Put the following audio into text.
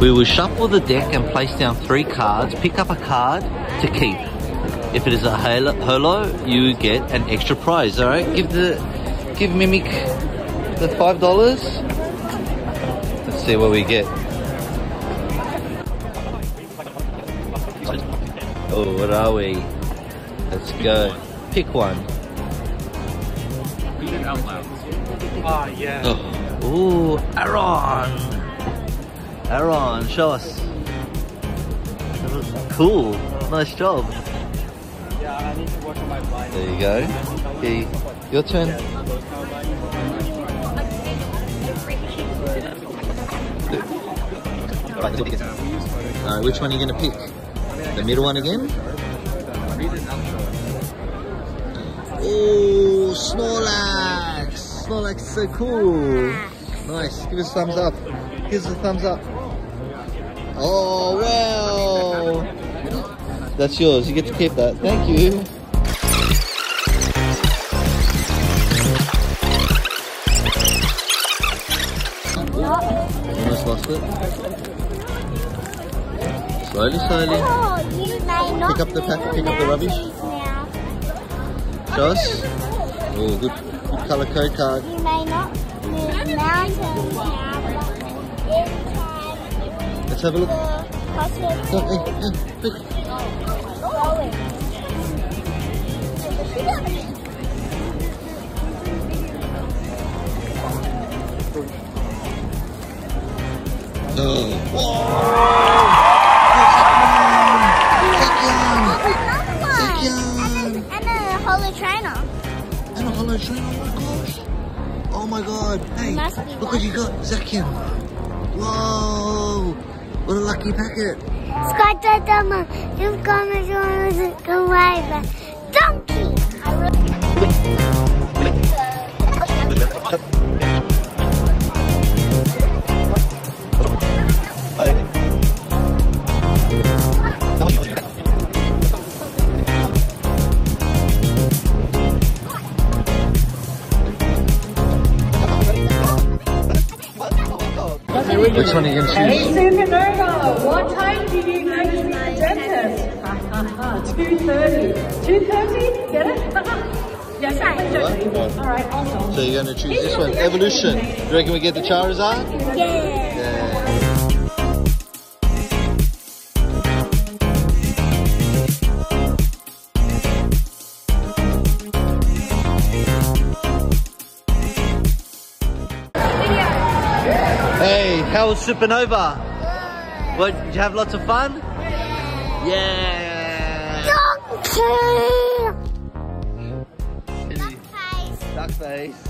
We will shuffle the deck and place down three cards. Pick up a card to keep. If it is a halo, holo, you get an extra prize. All right, give the give Mimic the five dollars. Let's see what we get. Oh, what are we? Let's go. Pick one. Read it out loud. Ah, yeah. Oh. Ooh, Aaron. Aaron, show us. That was cool. Nice job. Yeah, I need to work on my. There you go. Okay, your turn. Alright, which one are you going to pick? The middle one again? Oh, Snorlax! Snorlax is so cool. Nice. Give us a thumbs up. Give us a thumbs up. Oh, wow. That's yours. You get to keep that. Thank you. Almost lost it. Slowly, slowly. Pick up the pack, pick up the rubbish. Show us. Oh, good, good color code card. You may not move mountains now, Let's have a look. the Come, hey, hey, quick. Oh. And a trainer. And a holo train, oh my gosh. Oh my god. Hey, look what you got, Zacian. Whoa. What a lucky packet. Scotta Dama, you've long as it can wave. Donkey! Which one are you going to Hey, choose? Supanova, what time do you go to the dentist? Ha ha ha, 2.30. 2.30? Get it? yes, I can. All right, awesome. So you're going to choose this one, Evolution. Do you reckon we get the Charizard? Yeah. Yeah. Hey, how was Supanova? What, did you have lots of fun? Yeah! Donkey! Duck face.